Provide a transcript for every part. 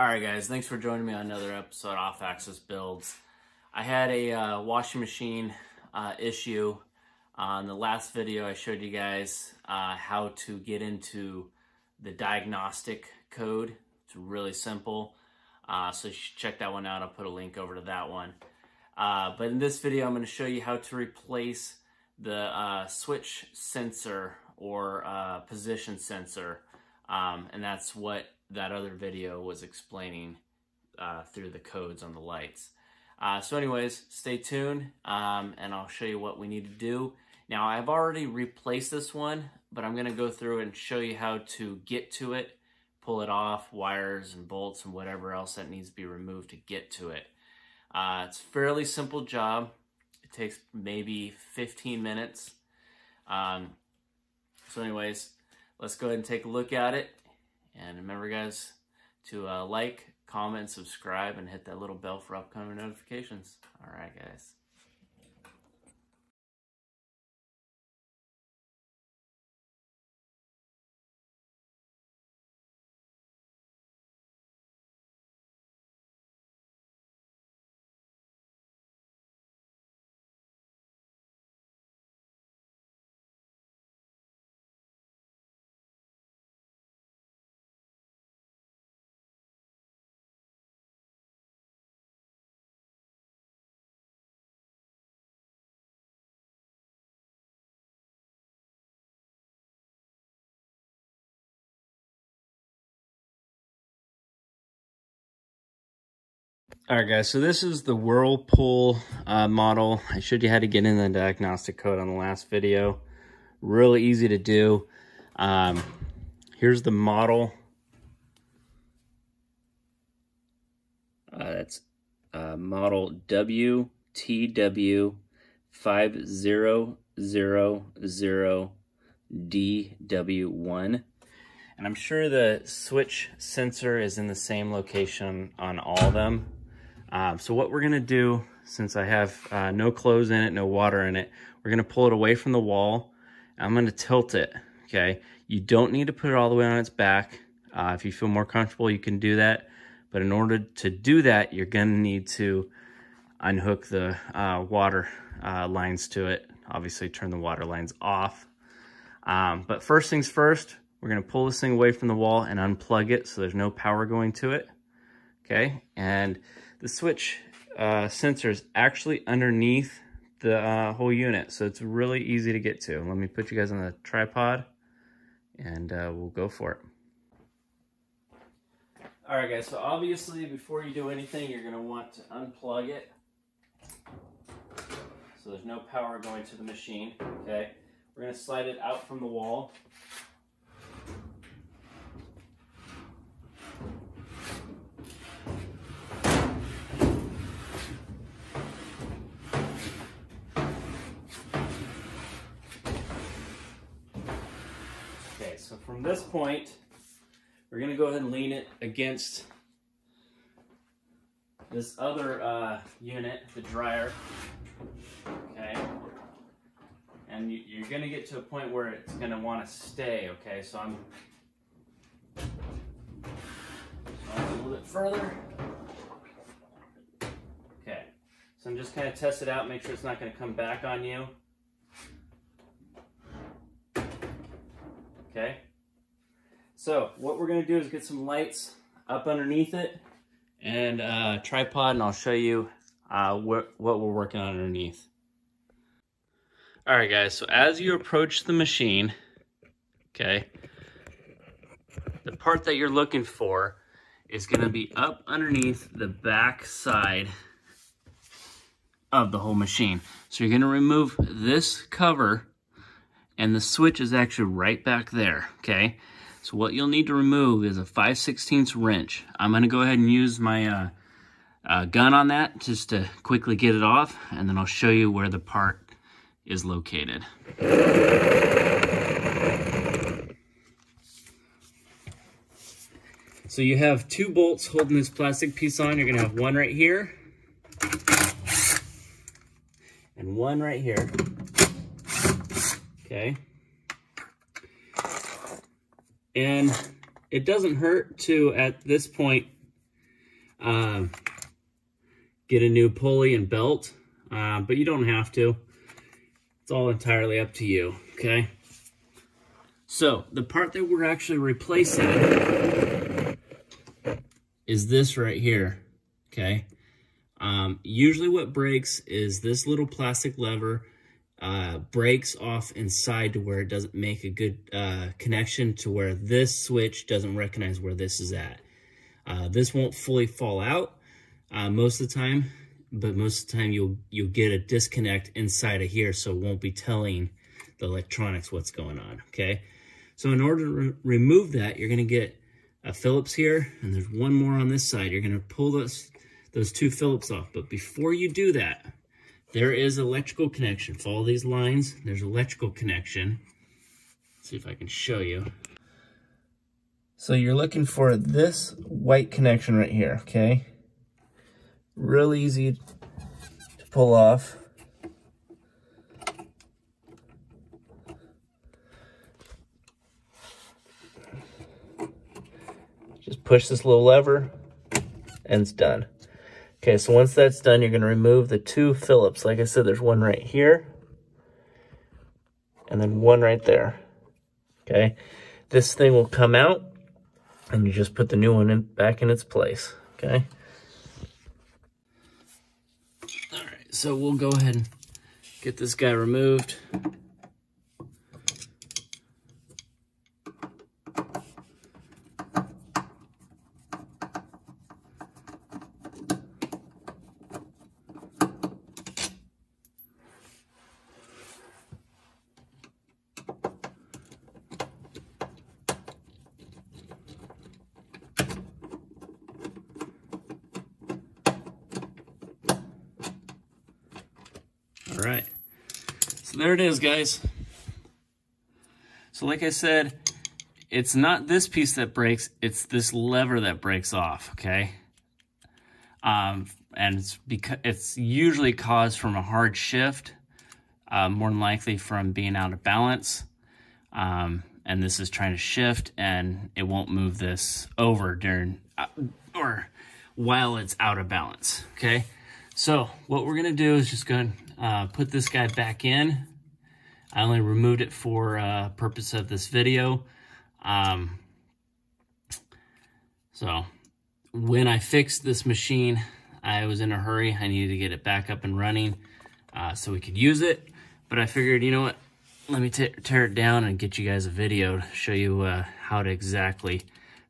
All right, guys, thanks for joining me on another episode Off Axis Builds. I had a uh, washing machine uh, issue. On the last video, I showed you guys uh, how to get into the diagnostic code. It's really simple. Uh, so you should check that one out. I'll put a link over to that one. Uh, but in this video, I'm going to show you how to replace the uh, switch sensor or position sensor. Um, and that's what that other video was explaining uh, through the codes on the lights. Uh, so anyways, stay tuned um, and I'll show you what we need to do. Now I've already replaced this one, but I'm gonna go through and show you how to get to it, pull it off, wires and bolts and whatever else that needs to be removed to get to it. Uh, it's a fairly simple job. It takes maybe 15 minutes. Um, so anyways, let's go ahead and take a look at it and remember, guys, to uh, like, comment, subscribe, and hit that little bell for upcoming notifications. All right, guys. All right, guys, so this is the Whirlpool uh, model. I showed you how to get in the diagnostic code on the last video. Really easy to do. Um, here's the model. Uh, that's uh, model WTW5000DW1. And I'm sure the switch sensor is in the same location on all of them. Um, so what we're gonna do, since I have uh, no clothes in it, no water in it, we're gonna pull it away from the wall. I'm gonna tilt it, okay? You don't need to put it all the way on its back. Uh, if you feel more comfortable, you can do that. But in order to do that, you're gonna need to unhook the uh, water uh, lines to it. Obviously turn the water lines off. Um, but first things first, we're gonna pull this thing away from the wall and unplug it so there's no power going to it. Okay, and the switch uh, sensor is actually underneath the uh, whole unit, so it's really easy to get to. Let me put you guys on the tripod, and uh, we'll go for it. All right, guys, so obviously before you do anything, you're gonna want to unplug it. So there's no power going to the machine, okay? We're gonna slide it out from the wall. So from this point, we're gonna go ahead and lean it against this other uh, unit, the dryer, okay? And you, are gonna get to a point where it's gonna wanna stay, okay? So I'm, a little bit further. Okay, so I'm just kind of test it out, make sure it's not gonna come back on you. Okay. So what we're gonna do is get some lights up underneath it and uh, tripod and I'll show you uh, what, what we're working on underneath. All right guys, so as you approach the machine, okay, the part that you're looking for is gonna be up underneath the back side of the whole machine. So you're gonna remove this cover and the switch is actually right back there, okay? So what you'll need to remove is a 5 16 wrench. I'm going to go ahead and use my uh, uh, gun on that just to quickly get it off, and then I'll show you where the part is located. So you have two bolts holding this plastic piece on. You're going to have one right here and one right here. Okay. And it doesn't hurt to, at this point, uh, get a new pulley and belt, uh, but you don't have to. It's all entirely up to you, okay? So, the part that we're actually replacing is this right here, okay? Um, usually what breaks is this little plastic lever uh, breaks off inside to where it doesn't make a good uh, connection to where this switch doesn't recognize where this is at. Uh, this won't fully fall out uh, most of the time, but most of the time you'll you'll get a disconnect inside of here, so it won't be telling the electronics what's going on, okay? So in order to re remove that, you're gonna get a Phillips here, and there's one more on this side. You're gonna pull those, those two Phillips off, but before you do that, there is electrical connection. Follow these lines. There's electrical connection. Let's see if I can show you. So you're looking for this white connection right here, okay? Real easy to pull off. Just push this little lever and it's done. Okay, so once that's done, you're going to remove the two Phillips. Like I said, there's one right here and then one right there. Okay, this thing will come out and you just put the new one in, back in its place. Okay. All right, so we'll go ahead and get this guy removed. All right. So there it is, guys. So like I said, it's not this piece that breaks, it's this lever that breaks off, okay? Um, and it's because it's usually caused from a hard shift, uh, more than likely from being out of balance. Um, and this is trying to shift and it won't move this over during, uh, or while it's out of balance, okay? So what we're gonna do is just go uh, put this guy back in. I only removed it for uh, purpose of this video. Um, so when I fixed this machine, I was in a hurry. I needed to get it back up and running uh, so we could use it. But I figured, you know what? Let me tear it down and get you guys a video to show you uh, how to exactly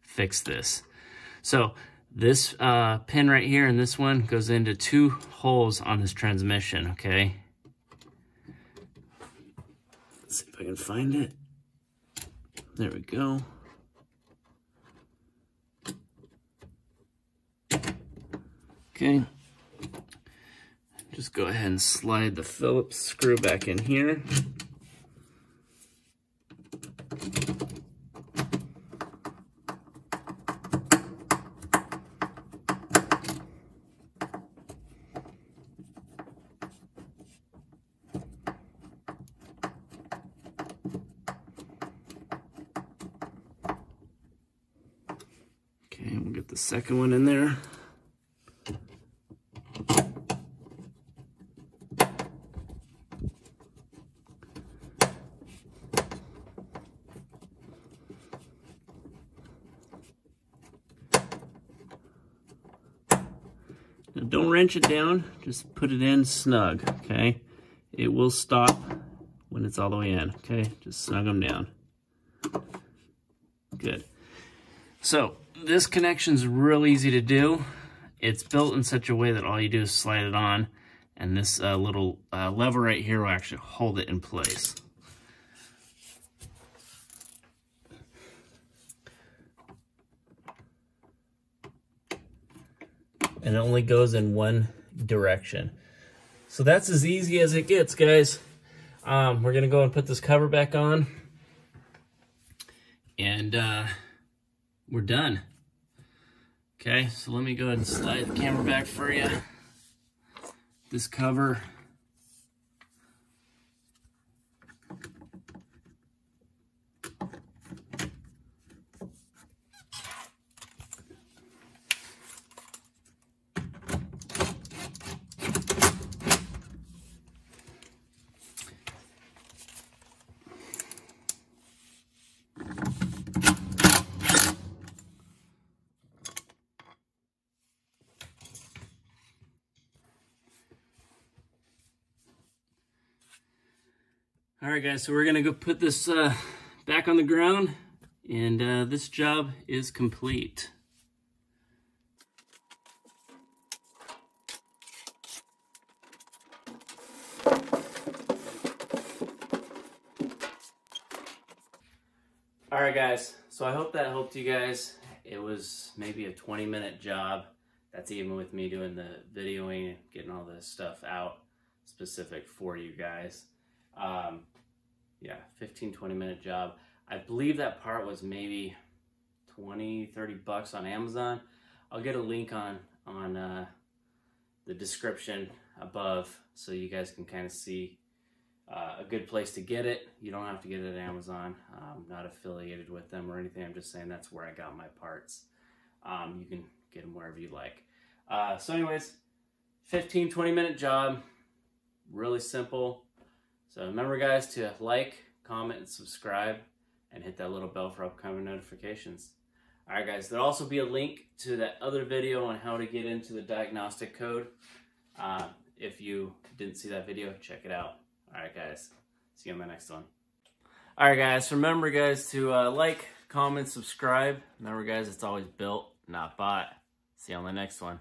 fix this. So this uh, pin right here and this one goes into two holes on this transmission, okay? Let's see if I can find it. There we go. Okay. Just go ahead and slide the Phillips screw back in here. The second one in there. Now don't wrench it down, just put it in snug, okay? It will stop when it's all the way in, okay? Just snug them down. Good. So this connection is real easy to do. It's built in such a way that all you do is slide it on, and this uh, little uh, lever right here will actually hold it in place. And it only goes in one direction. So that's as easy as it gets, guys. Um, we're going to go and put this cover back on. And uh, we're done. Okay, so let me go ahead and slide the camera back for you. This cover. All right, guys, so we're gonna go put this uh, back on the ground and uh, this job is complete. All right, guys, so I hope that helped you guys. It was maybe a 20 minute job. That's even with me doing the videoing getting all this stuff out specific for you guys. Um, yeah, 15, 20 minute job. I believe that part was maybe 20, 30 bucks on Amazon. I'll get a link on, on uh, the description above so you guys can kind of see uh, a good place to get it. You don't have to get it at Amazon. I'm not affiliated with them or anything. I'm just saying that's where I got my parts. Um, you can get them wherever you like. Uh, so anyways, 15, 20 minute job. Really simple. So remember guys to like, comment, and subscribe and hit that little bell for upcoming notifications. Alright guys, there'll also be a link to that other video on how to get into the diagnostic code. Uh, if you didn't see that video, check it out. Alright guys, see you on the next one. Alright guys, remember guys to uh, like, comment, subscribe. Remember guys, it's always built, not bought. See you on the next one.